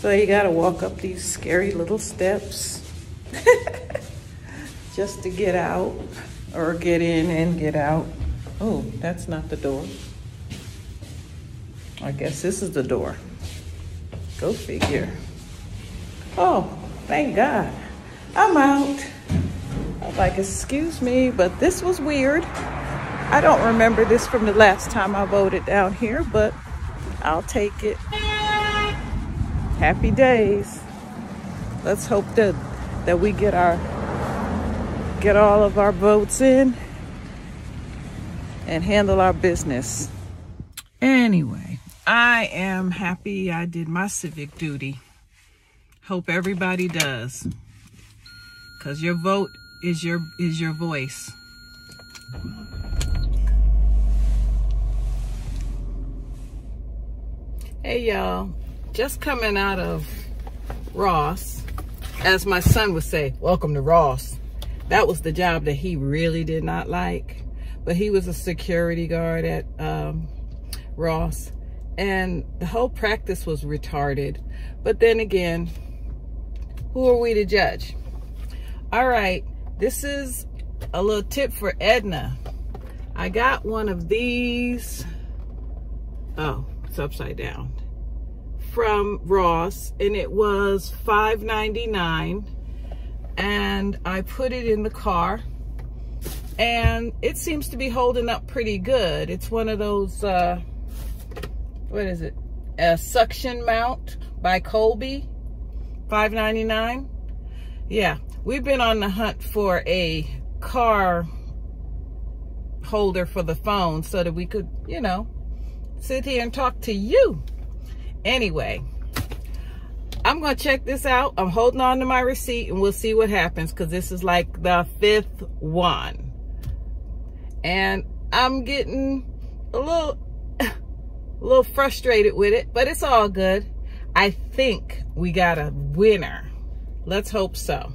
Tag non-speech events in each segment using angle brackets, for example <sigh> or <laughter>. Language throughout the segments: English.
So you gotta walk up these scary little steps <laughs> just to get out or get in and get out. Oh, that's not the door. I guess this is the door. Go figure. Oh, thank God. I'm out. I was like, excuse me, but this was weird. I don't remember this from the last time I voted down here, but I'll take it happy days. Let's hope that that we get our get all of our votes in and handle our business. Anyway, I am happy I did my civic duty. Hope everybody does. Cuz your vote is your is your voice. Hey y'all, just coming out of Ross, as my son would say, welcome to Ross. That was the job that he really did not like. But he was a security guard at um, Ross. And the whole practice was retarded. But then again, who are we to judge? All right, this is a little tip for Edna. I got one of these. Oh, it's upside down from Ross and it was $5.99 and I put it in the car and it seems to be holding up pretty good. It's one of those, uh, what is it? A suction mount by Colby, $5.99. Yeah, we've been on the hunt for a car holder for the phone so that we could, you know, sit here and talk to you. Anyway, I'm going to check this out. I'm holding on to my receipt and we'll see what happens because this is like the fifth one. And I'm getting a little, <laughs> a little frustrated with it, but it's all good. I think we got a winner. Let's hope so.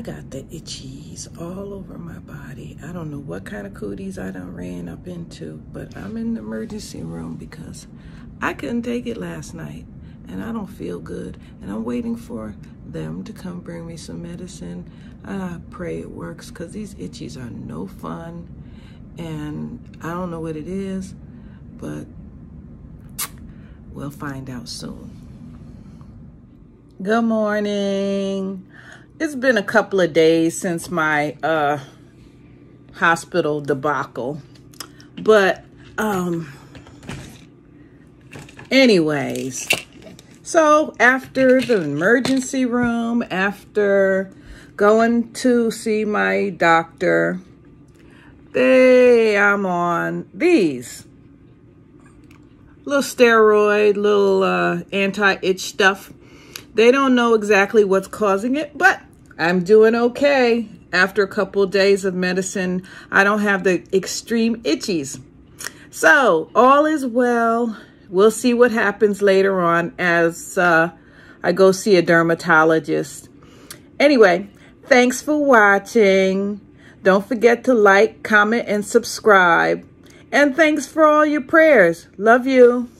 I got the itchies all over my body. I don't know what kind of cooties I done ran up into, but I'm in the emergency room because I couldn't take it last night and I don't feel good. And I'm waiting for them to come bring me some medicine. I pray it works because these itchies are no fun. And I don't know what it is, but we'll find out soon. Good morning. It's been a couple of days since my uh, hospital debacle. But, um, anyways, so after the emergency room, after going to see my doctor, they, I'm on these little steroid, little uh, anti-itch stuff. They don't know exactly what's causing it, but I'm doing okay. After a couple of days of medicine, I don't have the extreme itchies. So all is well. We'll see what happens later on as uh, I go see a dermatologist. Anyway, thanks for watching. Don't forget to like, comment, and subscribe. And thanks for all your prayers. Love you.